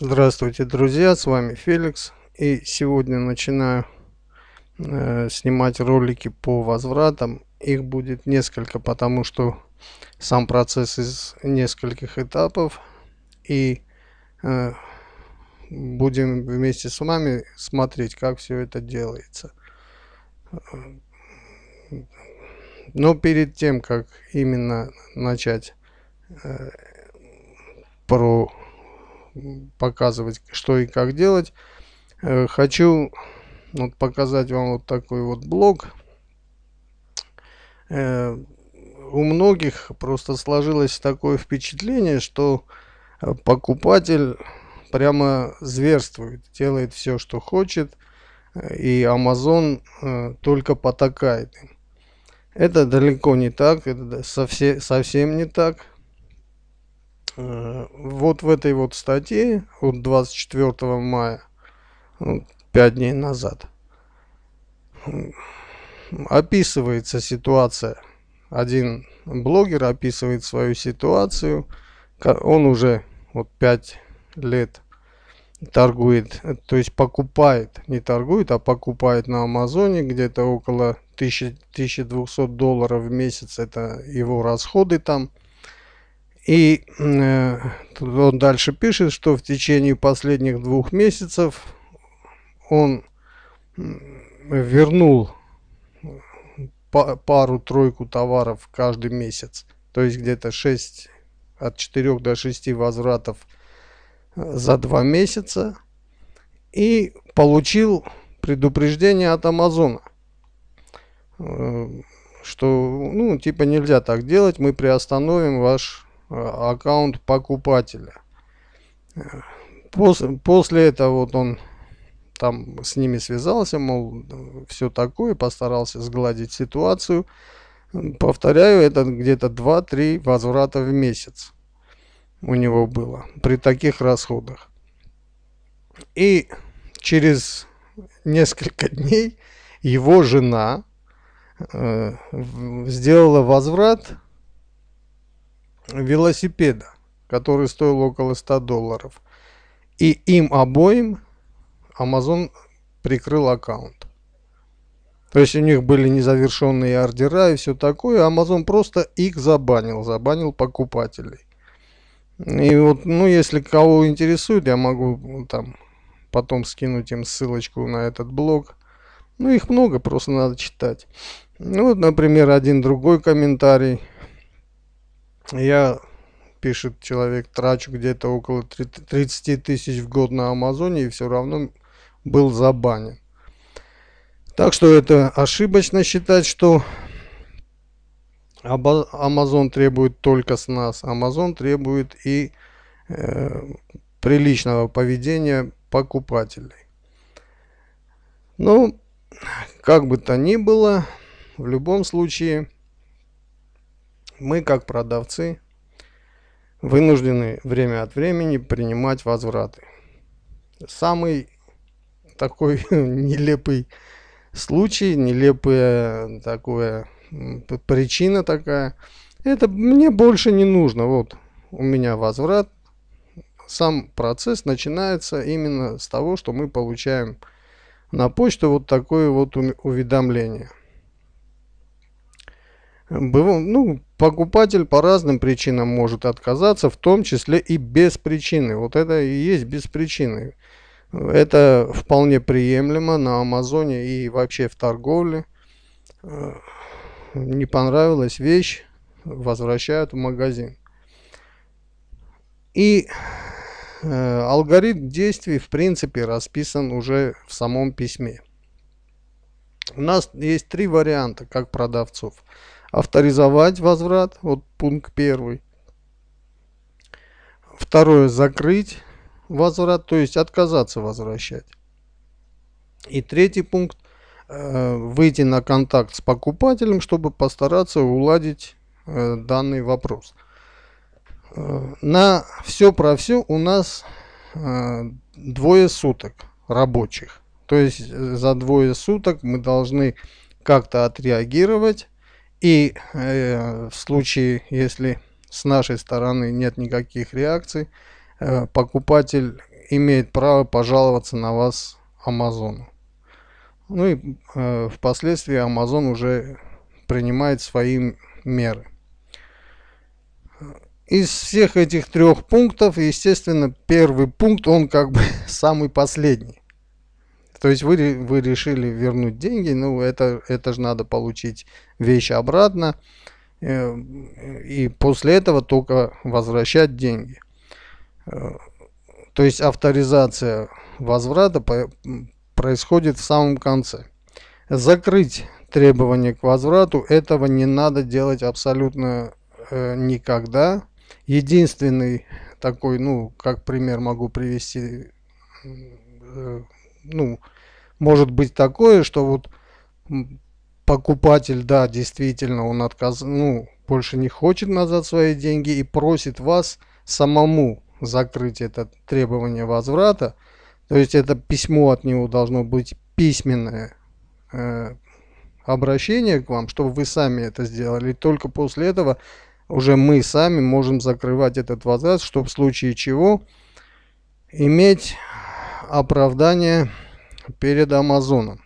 Здравствуйте, друзья, с вами Феликс. И сегодня начинаю э, снимать ролики по возвратам. Их будет несколько, потому что сам процесс из нескольких этапов. И э, будем вместе с вами смотреть, как все это делается. Но перед тем, как именно начать э, про показывать, что и как делать. Э, хочу вот показать вам вот такой вот блог. Э, у многих просто сложилось такое впечатление, что э, покупатель прямо зверствует, делает все, что хочет, и Amazon только потакает им. Это далеко не так, это совсем, совсем не так. Э, вот в этой вот статье от 24 мая, 5 дней назад, описывается ситуация. Один блогер описывает свою ситуацию. Он уже вот 5 лет торгует, то есть покупает, не торгует, а покупает на Амазоне где-то около 1000, 1200 долларов в месяц. Это его расходы там. И э, он дальше пишет, что в течение последних двух месяцев он вернул пару-тройку товаров каждый месяц. То есть где-то 6, от 4 до 6 возвратов за два месяца. И получил предупреждение от Амазона, э, что ну типа нельзя так делать, мы приостановим ваш Э, аккаунт покупателя. После, после этого вот он там с ними связался, мол, все такое, постарался сгладить ситуацию. Повторяю, это где-то 2-3 возврата в месяц у него было при таких расходах. И через несколько дней его жена э, сделала возврат велосипеда, который стоил около 100 долларов. И им обоим Amazon прикрыл аккаунт. То есть у них были незавершенные ордера и все такое. Amazon просто их забанил, забанил покупателей. И вот, ну, если кого интересует, я могу там потом скинуть им ссылочку на этот блог. Ну, их много, просто надо читать. Ну, вот, например, один другой комментарий – я, пишет человек, трачу где-то около 30 тысяч в год на Амазоне и все равно был забанен. Так что это ошибочно считать, что Amazon требует только с нас. Amazon требует и э, приличного поведения покупателей. Ну, как бы то ни было, в любом случае мы, как продавцы, вынуждены время от времени принимать возвраты. Самый такой нелепый случай, нелепая такая причина такая. Это мне больше не нужно. Вот у меня возврат. Сам процесс начинается именно с того, что мы получаем на почту вот такое вот уведомление. Ну, покупатель по разным причинам может отказаться, в том числе и без причины. Вот это и есть без причины. Это вполне приемлемо на Амазоне и вообще в торговле. Э, не понравилась вещь, возвращают в магазин. И э, алгоритм действий в принципе расписан уже в самом письме. У нас есть три варианта как продавцов авторизовать возврат, вот пункт первый. Второе, закрыть возврат, то есть отказаться возвращать. И третий пункт, э, выйти на контакт с покупателем, чтобы постараться уладить э, данный вопрос. Э, на все про все у нас двое суток рабочих. То есть за двое суток мы должны как-то отреагировать и э, в случае, если с нашей стороны нет никаких реакций, э, покупатель имеет право пожаловаться на вас Амазону. Ну и э, впоследствии Amazon уже принимает свои меры. Из всех этих трех пунктов, естественно, первый пункт, он как бы самый последний. То есть вы, вы решили вернуть деньги, ну это, это же надо получить вещи обратно. Э, и после этого только возвращать деньги. Э, то есть авторизация возврата происходит в самом конце. Закрыть требования к возврату, этого не надо делать абсолютно э, никогда. Единственный такой, ну, как пример могу привести, ну, может быть такое, что вот покупатель, да, действительно, он отказ, ну, больше не хочет назад свои деньги и просит вас самому закрыть это требование возврата. То есть это письмо от него должно быть письменное э, обращение к вам, чтобы вы сами это сделали. И только после этого уже мы сами можем закрывать этот возврат, чтобы в случае чего иметь оправдание перед Амазоном.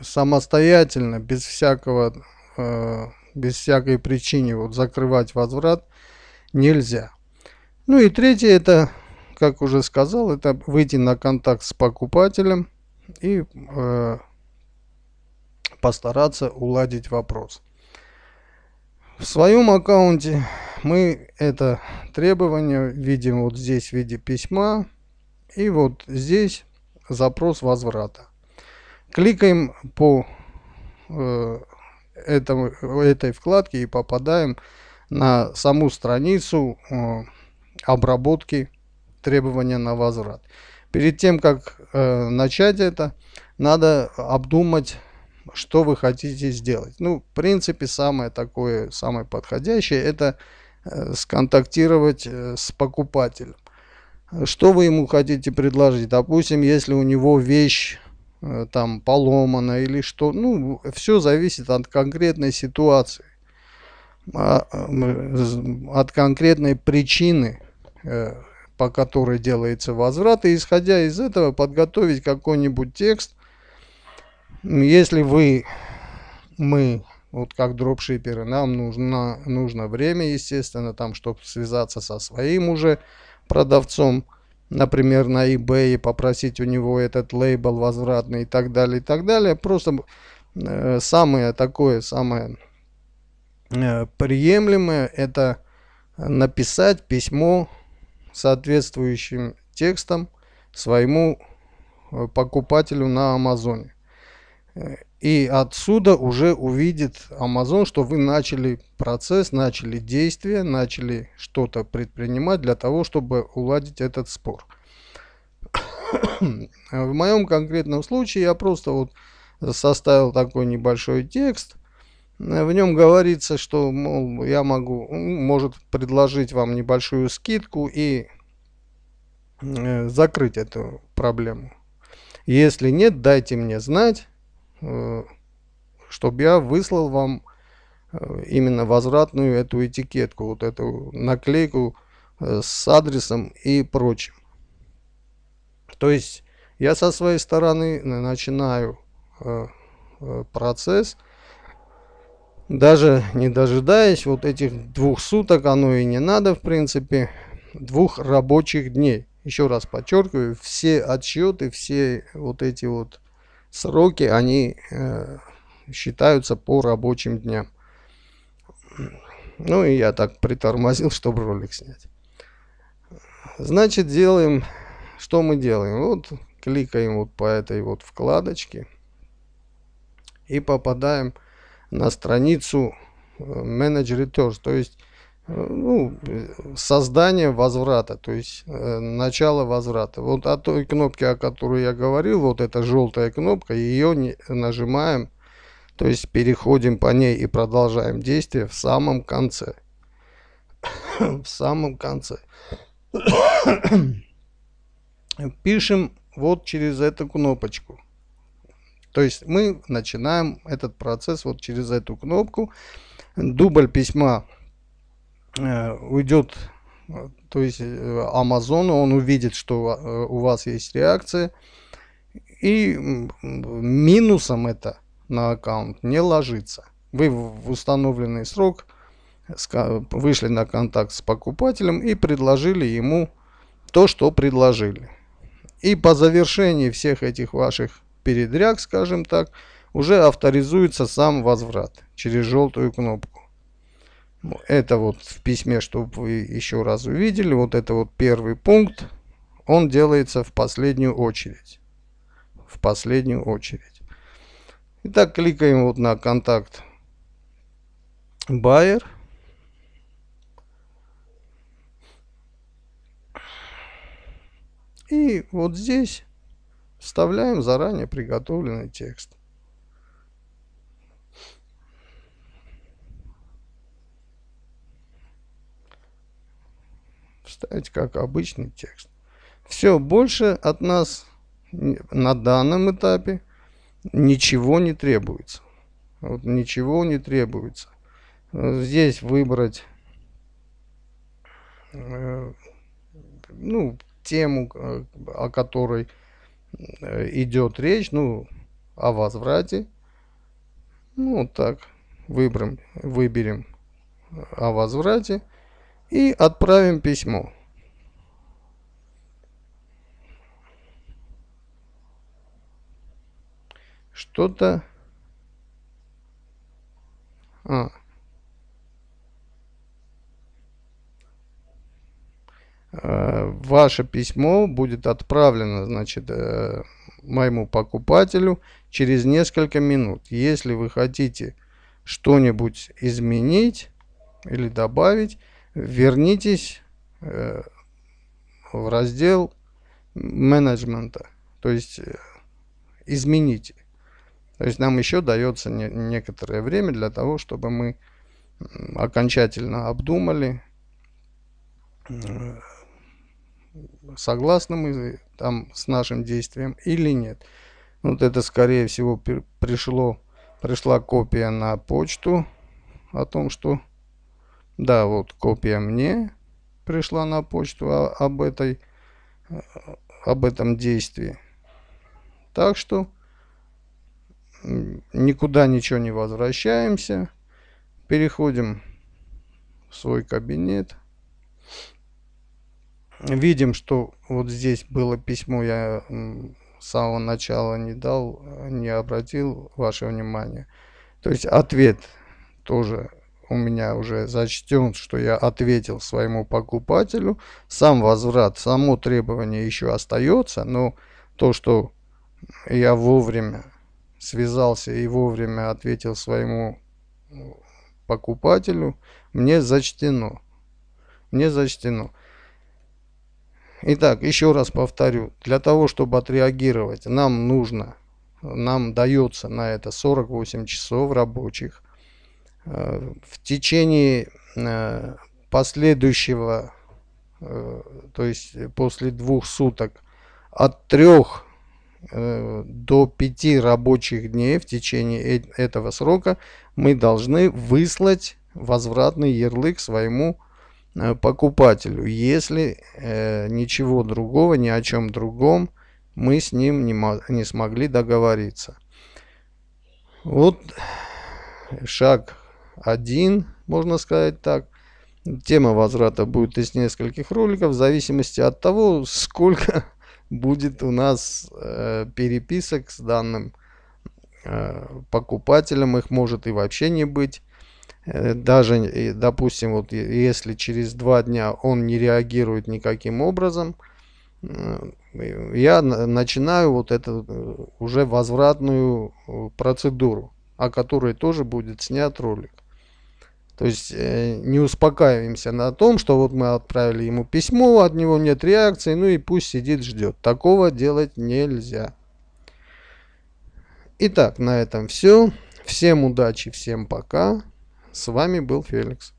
Самостоятельно, без всякого, э, без всякой причины вот закрывать возврат нельзя. Ну и третье, это, как уже сказал, это выйти на контакт с покупателем и э, постараться уладить вопрос. В своем аккаунте мы это требование видим вот здесь в виде письма и вот здесь запрос возврата. Кликаем по э, этому, этой вкладке и попадаем на саму страницу э, обработки требования на возврат. Перед тем, как э, начать это, надо обдумать что вы хотите сделать. Ну, в принципе, самое такое, самое подходящее, это э, сконтактировать э, с покупателем. Что вы ему хотите предложить? Допустим, если у него вещь э, там поломана или что, ну, все зависит от конкретной ситуации, а, от конкретной причины, по которой делается возврат, и исходя из этого подготовить какой-нибудь текст, если вы, мы, вот как дропшиперы, нам нужно, нужно время, естественно, там, чтобы связаться со своим уже продавцом, например, на eBay, попросить у него этот лейбл возвратный и так далее, и так далее. Просто э, самое такое, самое э, приемлемое, это написать письмо соответствующим текстом своему э, покупателю на Амазоне. И отсюда уже увидит Amazon, что вы начали процесс, начали действие, начали что-то предпринимать для того, чтобы уладить этот спор. В моем конкретном случае я просто вот составил такой небольшой текст. В нем говорится, что мол, я могу, может предложить вам небольшую скидку и э, закрыть эту проблему. Если нет, дайте мне знать чтобы я выслал вам э, именно возвратную эту этикетку, вот эту наклейку э, с адресом и прочим. То есть я со своей стороны начинаю процесс, даже не дожидаясь вот этих двух суток, оно и не надо в принципе, двух рабочих дней. Еще раз подчеркиваю, все отчеты, все вот эти вот сроки, они э, считаются по рабочим дням. Ну и я так притормозил, чтобы ролик снять. Значит, делаем, что мы делаем? Вот кликаем вот по этой вот вкладочке и попадаем на страницу э, Manage Returns, то есть ну, создание возврата, то есть э, начало возврата. Вот о той кнопке, о которой я говорил, вот эта желтая кнопка, ее не, нажимаем, то есть переходим по ней и продолжаем действие в самом конце. в самом конце. Пишем вот через эту кнопочку. То есть мы начинаем этот процесс вот через эту кнопку. Дубль письма уйдет То есть Amazon, он увидит, что у вас есть реакция, и минусом это на аккаунт не ложится. Вы в установленный срок вышли на контакт с покупателем и предложили ему то, что предложили. И по завершении всех этих ваших передряг, скажем так, уже авторизуется сам возврат через желтую кнопку. Это вот в письме, чтобы вы еще раз увидели, вот это вот первый пункт, он делается в последнюю очередь в последнюю очередь. Итак, кликаем вот на контакт Buyer. И вот здесь вставляем заранее приготовленный текст. Вставить как обычный текст. Все, больше от нас на данном этапе ничего не требуется. Вот ничего не требуется. Здесь выбрать э, ну, тему, э, о которой э, идет речь, ну, о возврате. Ну, вот так. Выберем, выберем о возврате и отправим письмо. что-то... А. а. Ваше письмо будет отправлено, значит, э, моему покупателю через несколько минут. Если вы хотите что-нибудь изменить или добавить, вернитесь э, в раздел менеджмента, то есть э, измените. То есть нам еще дается не, некоторое время для того, чтобы мы окончательно обдумали, согласны мы там с нашим действием или нет. Вот это, скорее всего, пришло, пришла копия на почту о том, что... Да, вот копия мне пришла на почту об, этой, об этом действии. Так что никуда ничего не возвращаемся. Переходим в свой кабинет. Видим, что вот здесь было письмо, я с самого начала не дал, не обратил ваше внимание. То есть ответ тоже у меня уже зачтен, что я ответил своему покупателю. Сам возврат, само требование еще остается, но то, что я вовремя связался и вовремя ответил своему покупателю, мне зачтено. Мне зачтено. Итак, еще раз повторю, для того, чтобы отреагировать, нам нужно, нам дается на это 48 часов рабочих. В течение э, последующего, э, то есть после двух суток, от трех Э, до 5 рабочих дней в течение этого срока мы должны выслать возвратный ярлык своему покупателю, если ничего другого, ни о чем другом мы с ним не, не смогли договориться. Вот шаг один, можно сказать так. Тема возврата будет из нескольких роликов, в зависимости от того, сколько будет у нас э, переписок с данным э, покупателем, их может и вообще не быть. Э, даже, допустим, вот если через два дня он не реагирует никаким образом, э, я начинаю вот эту э, уже возвратную процедуру, о которой тоже будет снят ролик. То есть э, не успокаиваемся на том, что вот мы отправили ему письмо, от него нет реакции, ну и пусть сидит ждет. Такого делать нельзя. Итак, на этом все. Всем удачи, всем пока. С вами был Феликс.